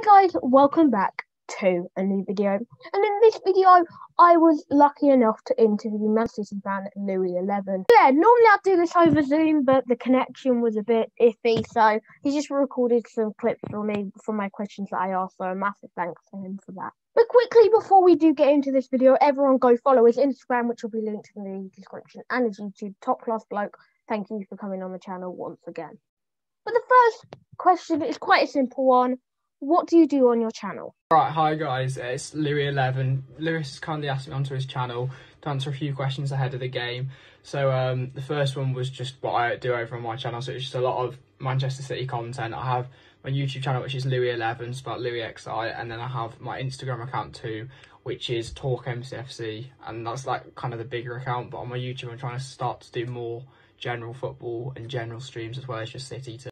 Hi guys, welcome back to a new video. And in this video, I was lucky enough to interview Man City fan Louis Eleven. Yeah, normally I'd do this over Zoom, but the connection was a bit iffy, so he just recorded some clips for me for my questions that I asked. So a massive thanks to him for that. But quickly before we do get into this video, everyone go follow his Instagram, which will be linked in the description, and his YouTube, Top Class Bloke. Thank you for coming on the channel once again. But the first question is quite a simple one what do you do on your channel? Right, hi guys, it's Louis11. Lewis kindly asked me onto his channel to answer a few questions ahead of the game. So um, the first one was just what I do over on my channel. So it's just a lot of Manchester City content. I have my YouTube channel, which is Louis11, spelled Louis XI, and then I have my Instagram account too, which is Talk MCFC, and that's like kind of the bigger account. But on my YouTube, I'm trying to start to do more general football and general streams as well as just City too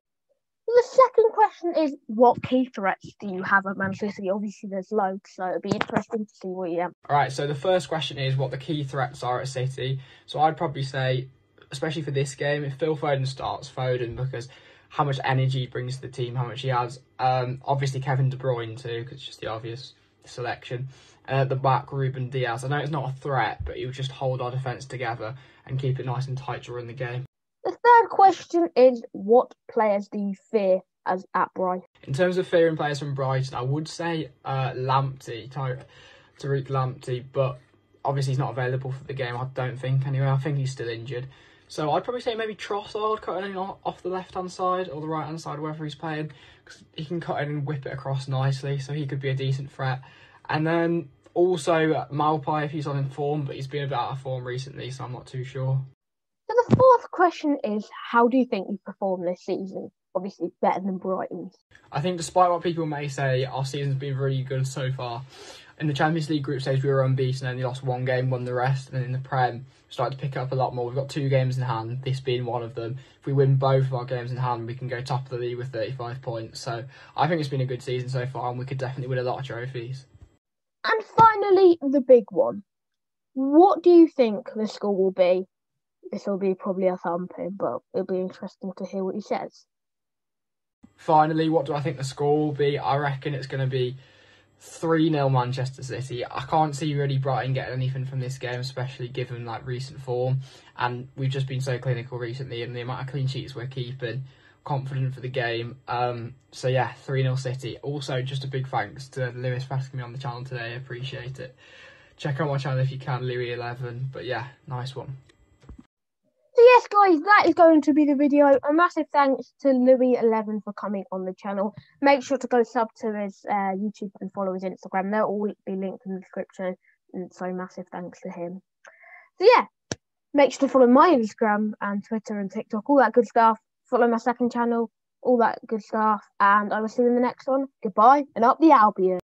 question is, what key threats do you have at Manchester City? Obviously, there's loads, so it'd be interesting to see what you have. All right, so the first question is what the key threats are at City. So I'd probably say, especially for this game, if Phil Foden starts, Foden, because how much energy he brings to the team, how much he has. Um, obviously, Kevin De Bruyne too, because it's just the obvious selection. And at the back, Ruben Dias. I know it's not a threat, but he'll just hold our defence together and keep it nice and tight during the game. The third question is what players do you fear as at Brighton. In terms of fearing players from Brighton, I would say uh, Lamptey, Ty- Tariq Lamptey, but obviously he's not available for the game. I don't think anyway. I think he's still injured. So I'd probably say maybe Trossard cutting in off the left hand side or the right hand side, wherever he's playing, because he can cut in and whip it across nicely. So he could be a decent threat. And then also Maupay if he's on in form, but he's been a bit out of form recently, so I'm not too sure. So the fourth question is, how do you think you performed this season? obviously better than Brighton's. I think despite what people may say, our season's been really good so far. In the Champions League group stage, we were unbeaten, only lost one game, won the rest, and in the Prem, started to pick up a lot more. We've got two games in hand, this being one of them. If we win both of our games in hand, we can go top of the league with 35 points. So I think it's been a good season so far, and we could definitely win a lot of trophies. And finally, the big one. What do you think the score will be? This will be probably a thumping, but it'll be interesting to hear what he says. Finally, what do I think the score will be? I reckon it's going to be 3 0 Manchester City. I can't see really Brighton getting anything from this game, especially given like recent form. And we've just been so clinical recently, and the amount of clean sheets we're keeping. Confident for the game. Um, so yeah, 3 0 City. Also, just a big thanks to Lewis for asking me on the channel today. I appreciate it. Check out my channel if you can, Louis11. But yeah, nice one. Yes, guys, that is going to be the video. A massive thanks to Louis11 for coming on the channel. Make sure to go sub to his uh, YouTube and follow his Instagram. They'll all be linked in the description. And so massive thanks to him. So yeah, make sure to follow my Instagram and Twitter and TikTok, all that good stuff. Follow my second channel, all that good stuff. And I will see you in the next one. Goodbye and up the Albion.